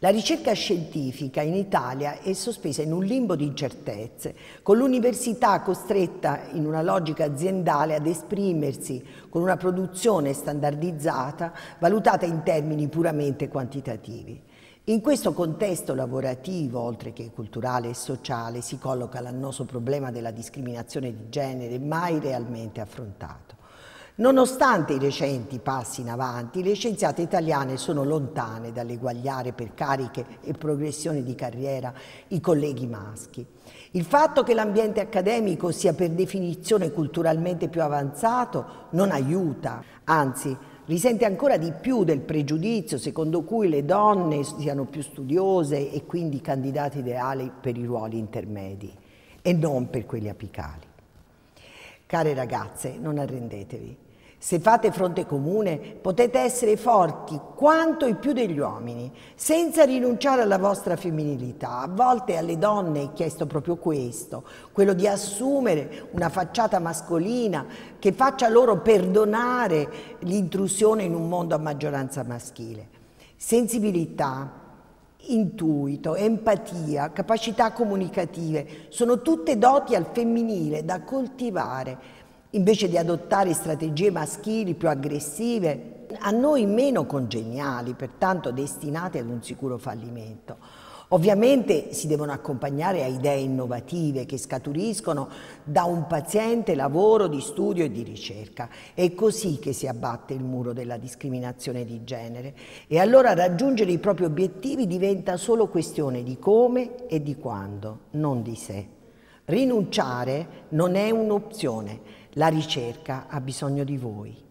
La ricerca scientifica in Italia è sospesa in un limbo di incertezze, con l'università costretta in una logica aziendale ad esprimersi con una produzione standardizzata valutata in termini puramente quantitativi. In questo contesto lavorativo, oltre che culturale e sociale, si colloca l'annoso problema della discriminazione di genere mai realmente affrontato. Nonostante i recenti passi in avanti, le scienziate italiane sono lontane dall'eguagliare per cariche e progressione di carriera i colleghi maschi. Il fatto che l'ambiente accademico sia per definizione culturalmente più avanzato non aiuta, anzi risente ancora di più del pregiudizio secondo cui le donne siano più studiose e quindi candidate ideali per i ruoli intermedi e non per quelli apicali. Care ragazze, non arrendetevi. Se fate fronte comune potete essere forti quanto i più degli uomini, senza rinunciare alla vostra femminilità. A volte alle donne è chiesto proprio questo, quello di assumere una facciata mascolina che faccia loro perdonare l'intrusione in un mondo a maggioranza maschile. Sensibilità, intuito, empatia, capacità comunicative sono tutte doti al femminile da coltivare invece di adottare strategie maschili più aggressive, a noi meno congeniali, pertanto destinate ad un sicuro fallimento. Ovviamente si devono accompagnare a idee innovative che scaturiscono da un paziente lavoro di studio e di ricerca. È così che si abbatte il muro della discriminazione di genere e allora raggiungere i propri obiettivi diventa solo questione di come e di quando, non di se. Rinunciare non è un'opzione, la ricerca ha bisogno di voi.